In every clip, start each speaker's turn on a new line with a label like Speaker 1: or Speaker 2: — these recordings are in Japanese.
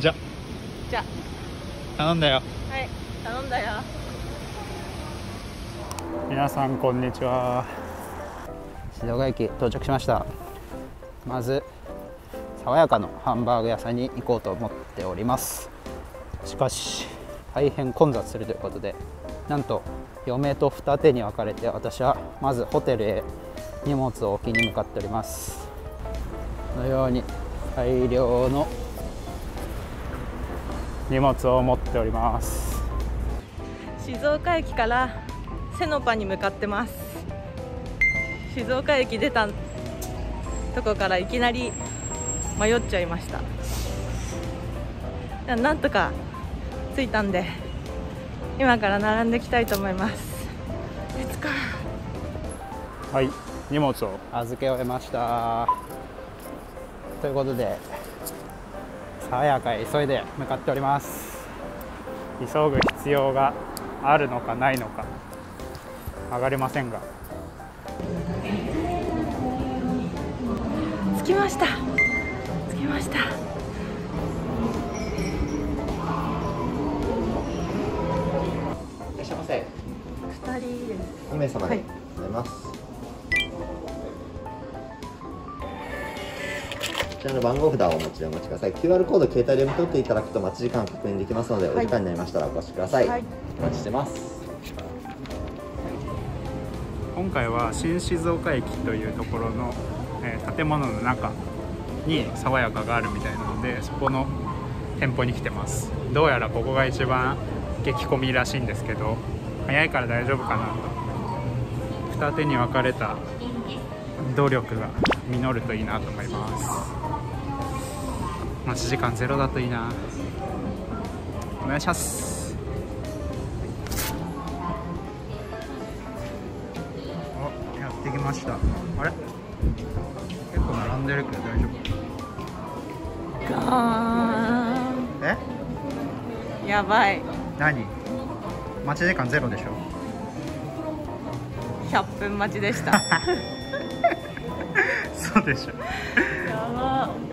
Speaker 1: じゃ。
Speaker 2: じゃ。
Speaker 1: 頼んだよ。
Speaker 2: はい頼んだよ。
Speaker 1: 皆さんこんにちは。
Speaker 3: 静岡駅到着しました。まず爽やかのハンバーグ屋さんに行こうと思っております。しかし大変混雑するということでなんと嫁と二手に分かれて私はまずホテルへ荷物を置きに向かっております。このように大量の
Speaker 1: 荷物を持っております。
Speaker 2: 静岡駅からセノパに向かってます。静岡駅出たとこからいきなり迷っちゃいました。なんとか着いたんで今から並んでいきたいと思います。
Speaker 1: はい荷物を。
Speaker 3: 預け終えました。ということで爽やかへ急いで向かっております。
Speaker 1: 急ぐ必要があるのかないのか。上がれませんが。
Speaker 2: 着きました。着きました。
Speaker 4: いらっしゃいませ。
Speaker 2: 二人です。
Speaker 4: 2名様で
Speaker 2: はい。
Speaker 4: ございます。こちらの番号札をお持ちでお待ちください。QR コード携帯で読み取っていただくと待ち時間確認できますので、お時間になりましたらお越しください。
Speaker 2: はい
Speaker 4: お待ちしてます。
Speaker 1: 今回は新静岡駅というところの、えー建物の中に爽やかがあるみたいなのでそこの店舗に来てますどうやらここが一番激混みらしいんですけど早いから大丈夫かなと二手に分かれた努力が実るといいなと思います待ち時間ゼロだといいな。お願いします。おやってきました。あれ？結構並んでるけど大丈
Speaker 2: ガ
Speaker 1: 夫？え
Speaker 2: ーン。やばい。
Speaker 1: 何？待ち時間ゼロでしょ
Speaker 2: ？100分待ちでした。
Speaker 1: そうでしょ。
Speaker 2: やば。
Speaker 1: 100分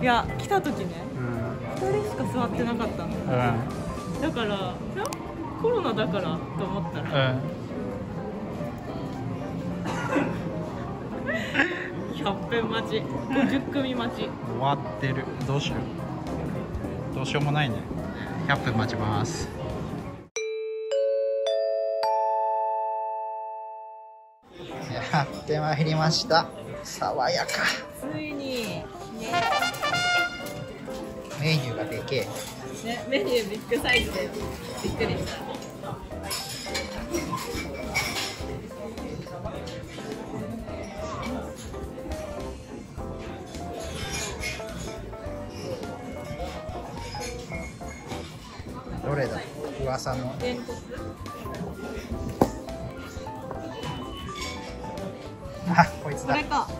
Speaker 2: いや来た時ね
Speaker 1: うん
Speaker 2: 2人しか座ってなかったの。
Speaker 1: うん。
Speaker 2: だからコロナだからと思ったら。
Speaker 1: うん。
Speaker 2: 100分待ち。50組待ち。
Speaker 1: 終わってる。どうしよう。どうしようもないね。100分待ちます。
Speaker 3: やってまいりました。爽やか。
Speaker 2: ついに。ね
Speaker 3: メニューがでけえ。
Speaker 2: ねメニュービッグサイズでびっくりした。
Speaker 3: どれだ？噂の。あこいつだ。
Speaker 2: これか。
Speaker 3: こ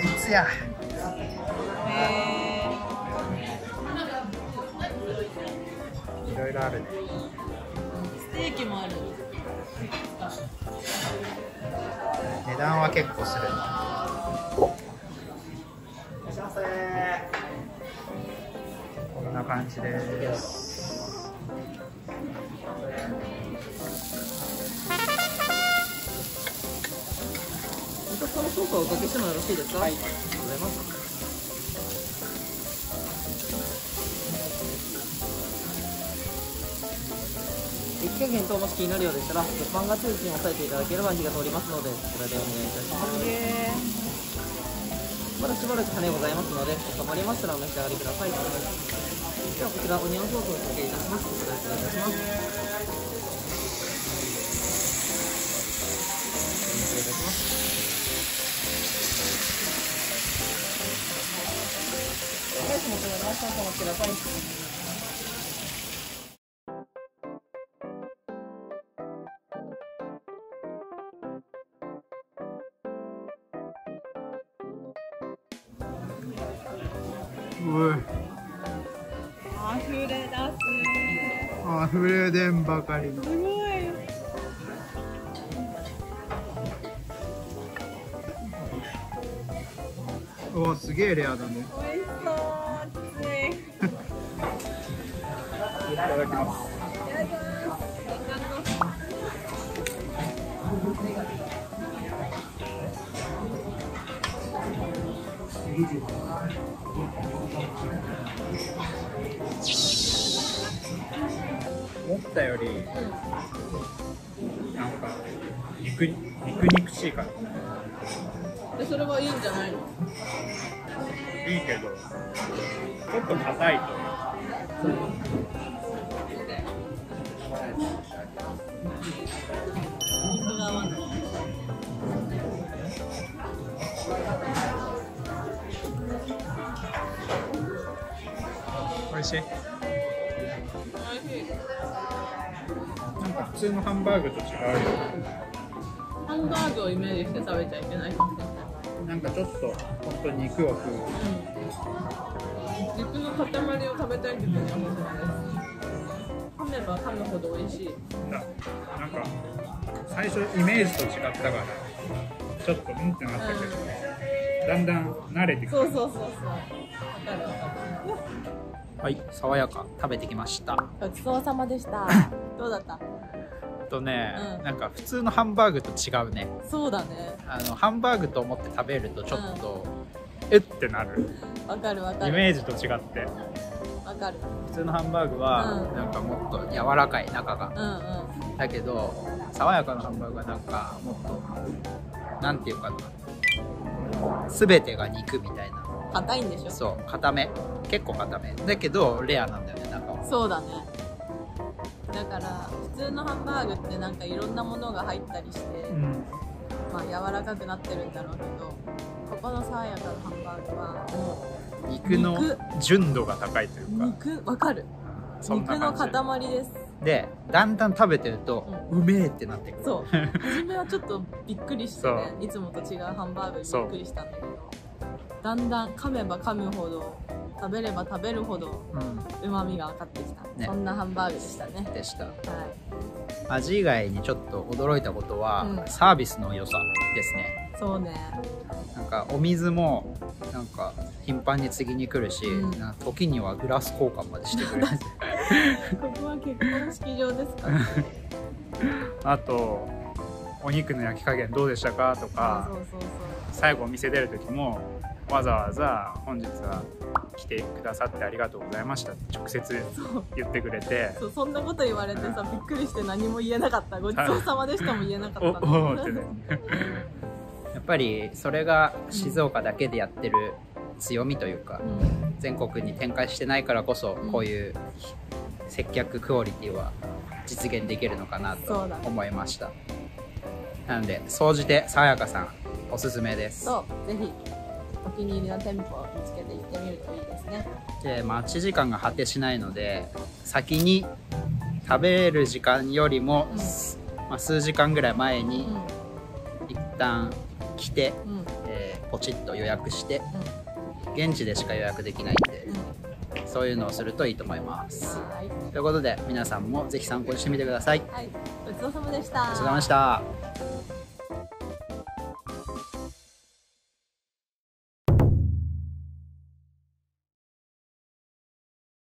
Speaker 3: いつや。
Speaker 2: へ
Speaker 3: いろいろあるね
Speaker 2: ーステーキもある。
Speaker 3: 値段は結構する。こんな感じです。
Speaker 2: このソースをおかけしてもよろしいですか？はい。ありがとうございます
Speaker 5: 駅加減等もし気になるようでしたら、鉄板が通知に押さえていただければ火が通りますので、こちらでお願いいたします。まだしばらく羽ございますので、収まりましたらお召し上がりください。ではこちらオニオンソースをおかけいたします。こちら失礼いたします。失礼いたします。ライスも止めます。お待ちください。
Speaker 2: 溢れ出す。
Speaker 1: 溢れ出んばかりの。
Speaker 2: すごい。
Speaker 1: おすげえレアだね。
Speaker 2: 美味しそう。熱い。
Speaker 1: いただきます。思ったよりなんか肉肉肉しいから。
Speaker 2: でそれはいいんじゃないの？
Speaker 1: いいけどちょっと硬いと
Speaker 2: 肉
Speaker 1: 美味しい。なんか普通のハンバーグと違うよ。
Speaker 2: ハンバーグをイメージして食べちゃいけないな
Speaker 1: んかちょっと本当に肉を食う。
Speaker 2: 肉の塊を食べたい時にはおすすめです。噛めば噛むほど美味しい。
Speaker 1: ななんか最初イメージと違ったからちょっとうんってなったけど、だんだん慣れてくる。
Speaker 2: そうそうそうそう
Speaker 3: はい爽やか食べてきました。
Speaker 2: るごちそうさまでした。どうだった？
Speaker 3: とね、
Speaker 2: うん。
Speaker 3: なんか普通のハンバーグと違うね。
Speaker 2: そうだね。
Speaker 3: あのハンバーグと思って食べるとちょっと、
Speaker 1: えってなる。
Speaker 2: わかるわかる。
Speaker 1: イメージと違って。
Speaker 2: わかる。
Speaker 3: 普通のハンバーグは
Speaker 2: うん。
Speaker 3: なんかもっと柔らかい中が。
Speaker 2: うんうん。
Speaker 3: だけど爽やかなハンバーグはなんかもっとなんていうかな。全てが肉みたいな
Speaker 2: 硬いんでしょ？
Speaker 3: そう固め。結構固め。だけどレアなんだよね中は。
Speaker 2: そうだね。だから普通のハンバーグってなんかいろんなものが入ったりして、
Speaker 1: うん。
Speaker 2: まあ柔らかくなってるんだろうけどここの爽やかなハンバーグはも
Speaker 3: 肉の
Speaker 2: 肉。
Speaker 1: 純度が高いという
Speaker 2: う
Speaker 1: か。
Speaker 2: 肉？わかる。肉の塊です。
Speaker 3: でだんだん食べてると、うめえってなってくる。
Speaker 2: そう。初めはちょっとびっくりしてね。いつもと違うハンバーグにびっくりしたんだけどだんだん噛めば噛むほど食べれば食べるほど
Speaker 3: う
Speaker 2: まみが分かってきた、
Speaker 3: ね。
Speaker 2: そんなハンバーグでしたね。
Speaker 3: でした。
Speaker 2: はい。
Speaker 3: 味以外にちょっと驚いたことは、
Speaker 2: うん。
Speaker 3: サービスの良さですね。
Speaker 2: そうね。
Speaker 3: なんかお水もなんか頻繁に次に来るし、
Speaker 2: うん。
Speaker 3: なんか時にはグラス交換までしてくれる。
Speaker 2: ここは結婚式場ですか、ね、
Speaker 1: あとお肉の焼き加減どうでしたか？とか
Speaker 2: そうそうそう。
Speaker 1: 最後お店出る時もわざわざ本日は来てくださってありがとうございましたって直接言ってくれて。
Speaker 2: そうそんなこと言われてさびっくりして何も言えなかった。ごちそうさまでしたも言えなか
Speaker 1: お
Speaker 2: った。の
Speaker 1: おーってね
Speaker 3: やっぱりそれが静岡だけでやってる強みというか、
Speaker 2: うん
Speaker 3: 全国に展開してないからこそ
Speaker 2: うん
Speaker 3: こういう接客クオリティは実現できるのかなと思いました、なので総じてさやかさんおすすめです
Speaker 2: そうぜひお気に入りの店舗を見つけて行ってみるといいですね。
Speaker 3: で待ち時間が果てしないので先に食べる時間よりも、
Speaker 2: うん。
Speaker 3: すまあ、数時間ぐらい前
Speaker 2: う
Speaker 3: に
Speaker 2: ん。
Speaker 3: 一旦来て、
Speaker 2: うん。うん
Speaker 3: えーポチッと予約して現地でしか予約できないんで
Speaker 2: うん。
Speaker 3: そういうのをするといいと思います。
Speaker 2: はい。
Speaker 3: ということで皆さんもぜひ参考にしてみてください。
Speaker 2: はい。ごちそうさまでした。
Speaker 3: お疲れ様でした